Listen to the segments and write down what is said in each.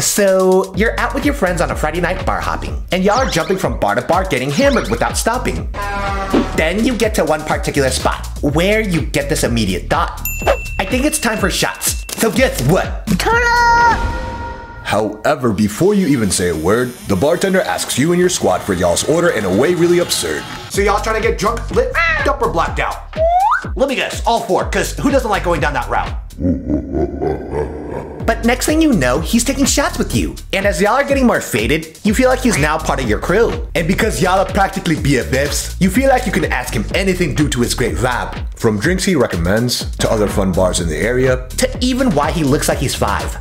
So, you're out with your friends on a Friday night bar hopping, and y'all are jumping from bar to bar getting hammered without stopping. Then you get to one particular spot, where you get this immediate thought. I think it's time for shots. So guess what? Turn up! However, before you even say a word, the bartender asks you and your squad for y'all's order in a way really absurd. So y'all trying to get drunk, lit, up, or blacked out? Let me guess, all four, because who doesn't like going down that route? But next thing you know, he's taking shots with you. And as y'all are getting more faded, you feel like he's now part of your crew. And because y'all are practically BFFs, you feel like you can ask him anything due to his great vibe. From drinks he recommends, to other fun bars in the area, To even why he looks like he's five.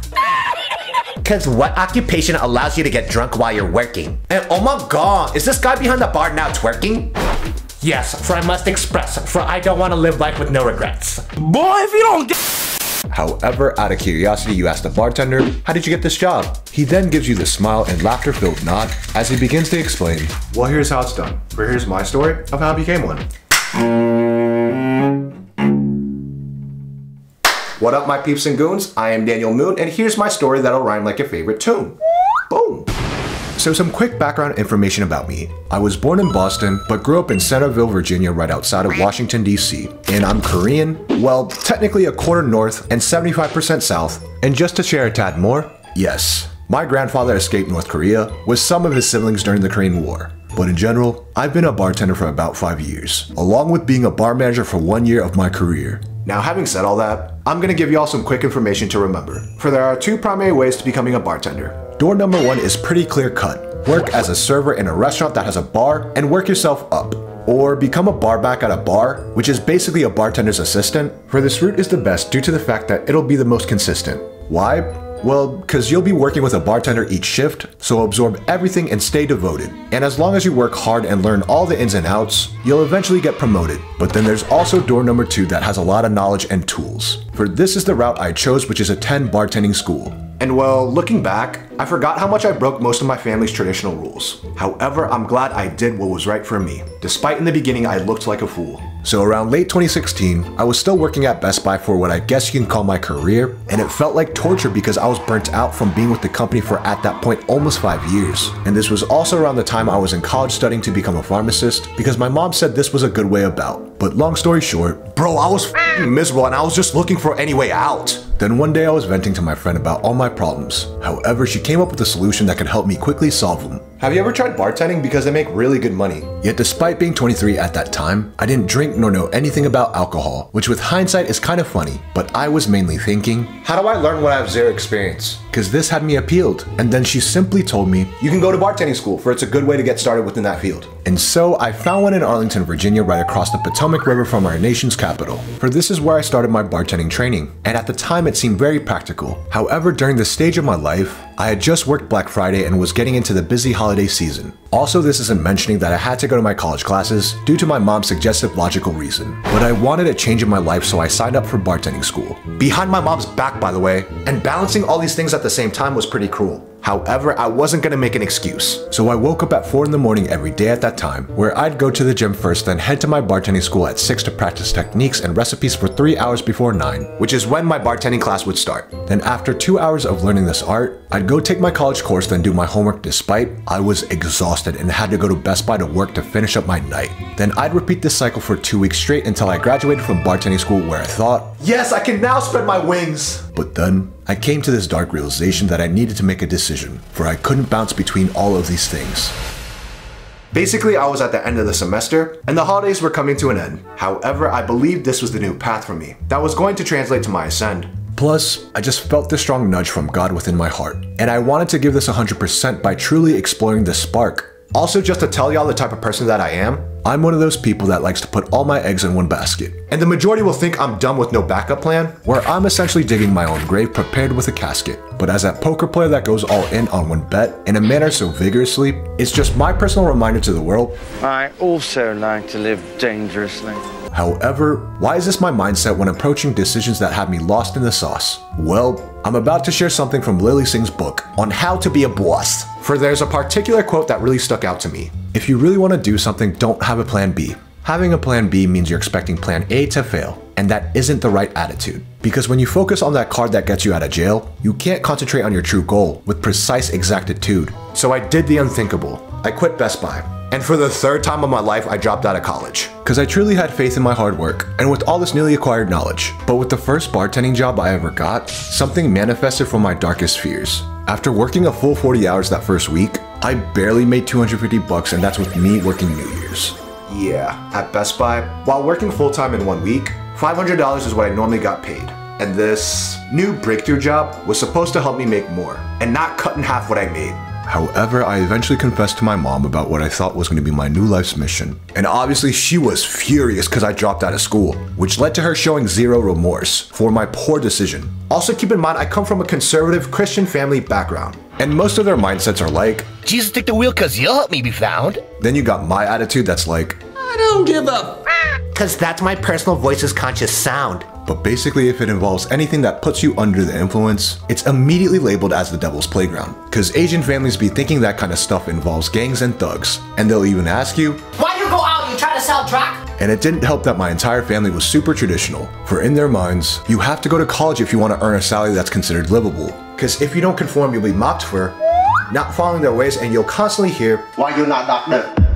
Cause what occupation allows you to get drunk while you're working? And oh my god, is this guy behind the bar now twerking? Yes, for I must express, for I don't want to live life with no regrets. Boy, if you don't get However, out of curiosity, you ask the bartender, How did you get this job? He then gives you the smile and laughter filled nod as he begins to explain, Well, here's how it's done. For here's my story of how I became one. What up, my peeps and goons? I am Daniel Moon, and here's my story that'll rhyme like your favorite tune. So, some quick background information about me. I was born in Boston, but grew up in Centreville, Virginia, right outside of Washington, D.C. And I'm Korean, well, technically a quarter north and 75% south. And just to share a tad more, yes, my grandfather escaped North Korea with some of his siblings during the Korean War. But in general, I've been a bartender for about five years, along with being a bar manager for one year of my career. Now, having said all that, I'm gonna give y'all some quick information to remember. For there are two primary ways to becoming a bartender. Door number one is pretty clear cut. Work as a server in a restaurant that has a bar and work yourself up. Or become a barback at a bar, which is basically a bartender's assistant. For this route is the best due to the fact that it'll be the most consistent. Why? Well, because you'll be working with a bartender each shift, so absorb everything and stay devoted. And as long as you work hard and learn all the ins and outs, you'll eventually get promoted. But then there's also door number two that has a lot of knowledge and tools. For this is the route I chose, which is attend bartending school. And well, looking back, I forgot how much I broke most of my family's traditional rules. However, I'm glad I did what was right for me, despite in the beginning I looked like a fool. So around late 2016, I was still working at Best Buy for what I guess you can call my career, and it felt like torture because I was burnt out from being with the company for at that point almost five years. And this was also around the time I was in college studying to become a pharmacist because my mom said this was a good way about. But long story short, Bro, I was miserable and I was just looking for any way out. Then one day I was venting to my friend about all my problems. However, she came up with a solution that could help me quickly solve them. Have you ever tried bartending because they make really good money? Yet despite being 23 at that time, I didn't drink nor know anything about alcohol, which with hindsight is kind of funny, but I was mainly thinking, How do I learn when I have zero experience? cause this had me appealed. And then she simply told me, You can go to bartending school, for it's a good way to get started within that field. and so I found one in Arlington, Virginia, right across the Potomac River from our nation's capital. For this is where I started my bartending training, and at the time it seemed very practical. However, during this stage of my life, I had just worked Black Friday and was getting into the busy holiday season. Also, this isn't mentioning that I had to go to my college classes due to my mom's suggestive logical reason. But I wanted a change in my life, so I signed up for bartending school. Behind my mom's back, by the way, and balancing all these things at the same time was pretty cruel. However, I wasn't gonna make an excuse. So I woke up at 4 in the morning every day at that time, where I'd go to the gym first, then head to my bartending school at 6 to practice techniques and recipes for 3 hours before 9. which is when my bartending class would start. Then after 2 hours of learning this art, I'd go take my college course then do my homework despite I was exhausted and had to go to Best Buy to work to finish up my night. Then I'd repeat this cycle for 2 weeks straight until I graduated from bartending school where I thought, Yes, I can now spread my wings. But then I came to this dark realization that I needed to make a decision, for I couldn't bounce between all of these things. Basically, I was at the end of the semester, and the holidays were coming to an end. However, I believed this was the new path for me that was going to translate to my ascend. Plus, I just felt this strong nudge from God within my heart, and I wanted to give this 100% by truly exploring this spark. Also, just to tell y'all the type of person that I am, I'm one of those people that likes to put all my eggs in one basket, and the majority will think I'm dumb with no backup plan. where I'm essentially digging my own grave prepared with a casket. But as that poker player that goes all in on one bet in a manner so vigorously, it's just my personal reminder to the world. I also like to live dangerously. However, why is this my mindset when approaching decisions that have me lost in the sauce? Well, I'm about to share something from Lilly Singh's book on how to be a boss. For there's a particular quote that really stuck out to me. If you really want to do something, don't have a plan B. Having a plan B means you're expecting plan A to fail. and that isn't the right attitude. Because when you focus on that card that gets you out of jail, you can't concentrate on your true goal with precise exactitude. So I did the unthinkable. I quit Best Buy. And for the third time of my life, I dropped out of college. Because I truly had faith in my hard work and with all this newly acquired knowledge. But with the first bartending job I ever got, something manifested from my darkest fears. After working a full 40 hours that first week, I barely made 250 bucks and that's with me working New Year's. Yeah, at Best Buy, while working full time in one week, $500 is what I normally got paid. And this new breakthrough job was supposed to help me make more and not cut in half what I made. However, I eventually confessed to my mom about what I thought was going to be my new life's mission. And obviously, she was furious because I dropped out of school, which led to her showing zero remorse for my poor decision. Also, keep in mind, I come from a conservative Christian family background. And most of their mindsets are like, Jesus take the wheel cause you'll help me be found. then you got my attitude that's like, I don't give a Cause that's my personal voice's conscious sound. But basically, if it involves anything that puts you under the influence, it's immediately labeled as the devil's playground. Cause Asian families be thinking that kind of stuff involves gangs and thugs, and they'll even ask you, Why you go out? You try to sell drugs? and it didn't help that my entire family was super traditional. For in their minds, you have to go to college if you want to earn a salary that's considered livable. Because if you don't conform, you'll be mocked for not following their ways and you'll constantly hear, Why you not doctor?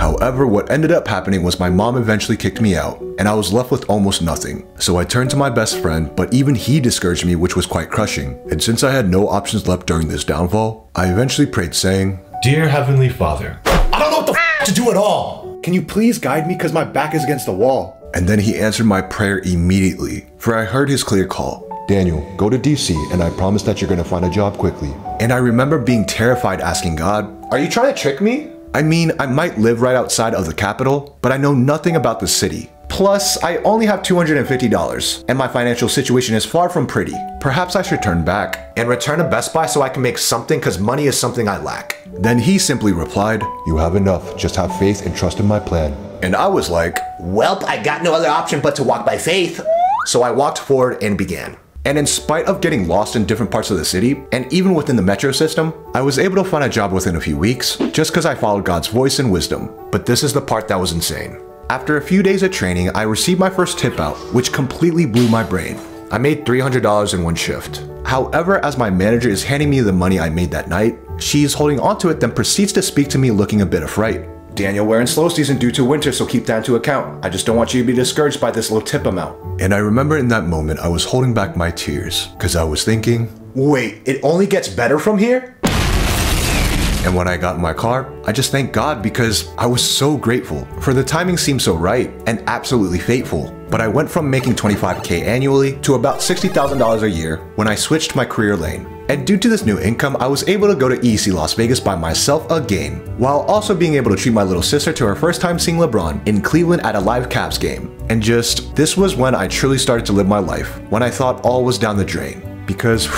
However, what ended up happening was my mom eventually kicked me out, and I was left with almost nothing. So I turned to my best friend, but even he discouraged me, which was quite crushing. And since I had no options left during this downfall, I eventually prayed, saying, Dear Heavenly Father, I don't know what the f- to do at all. Can you please guide me because my back is against the wall? And then he answered my prayer immediately, for I heard his clear call. Daniel, go to DC and I promise that you're gonna find a job quickly. And I remember being terrified asking God, Are you trying to trick me? I mean, I might live right outside of the capital, but I know nothing about the city. Plus, I only have $250, and my financial situation is far from pretty. Perhaps I should turn back. And return to Best Buy so I can make something because money is something I lack. Then he simply replied, You have enough, just have faith and trust in my plan. And I was like, Welp, I got no other option but to walk by faith. So I walked forward and began. And in spite of getting lost in different parts of the city, and even within the metro system, I was able to find a job within a few weeks, just because I followed God's voice and wisdom. But this is the part that was insane. After a few days of training, I received my first tip out, which completely blew my brain. I made $300 in one shift. However, as my manager is handing me the money I made that night, she's holding onto it then proceeds to speak to me looking a bit affright. Daniel, we're in slow season due to winter, so keep that into account. I just don't want you to be discouraged by this little tip amount. And I remember in that moment I was holding back my tears, because I was thinking, Wait, it only gets better from here? And when I got in my car, I just thanked God because I was so grateful. For the timing seemed so right and absolutely fateful. But I went from making 25k annually to about $60,000 a year when I switched my career lane. And due to this new income, I was able to go to EDC Las Vegas by myself again, while also being able to treat my little sister to her first time seeing LeBron in Cleveland at a live Cavs game. And just, this was when I truly started to live my life, when I thought all was down the drain. Because,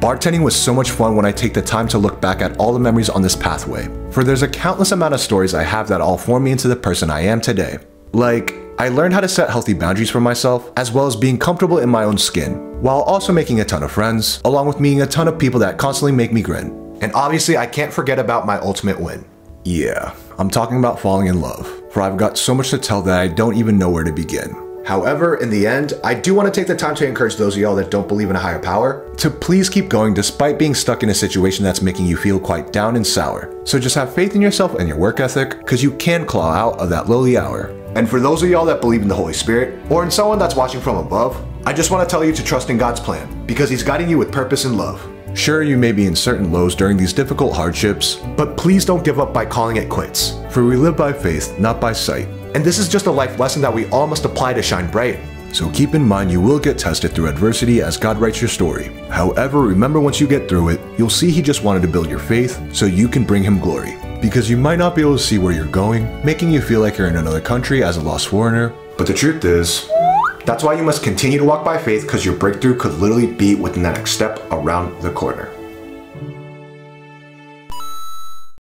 Bartending was so much fun when I take the time to look back at all the memories on this pathway, for there's a countless amount of stories I have that all form me into the person I am today. Like, I learned how to set healthy boundaries for myself, as well as being comfortable in my own skin, while also making a ton of friends, along with meeting a ton of people that constantly make me grin. And obviously, I can't forget about my ultimate win. Yeah, I'm talking about falling in love, for I've got so much to tell that I don't even know where to begin. However, in the end, I do want to take the time to encourage those of y'all that don't believe in a higher power. To please keep going despite being stuck in a situation that's making you feel quite down and sour. So just have faith in yourself and your work ethic, because you can claw out of that lowly hour. And for those of y'all that believe in the Holy Spirit, or in someone that's watching from above, I just want to tell you to trust in God's plan, because He's guiding you with purpose and love. Sure, you may be in certain lows during these difficult hardships, But please don't give up by calling it quits. for we live by faith, not by sight. And this is just a life lesson that we all must apply to shine bright. So keep in mind you will get tested through adversity as God writes your story. However, remember once you get through it, you'll see He just wanted to build your faith so you can bring Him glory. Because you might not be able to see where you're going, making you feel like you're in another country as a lost foreigner. But the truth is, that's why you must continue to walk by faith because your breakthrough could literally be within that next step around the corner.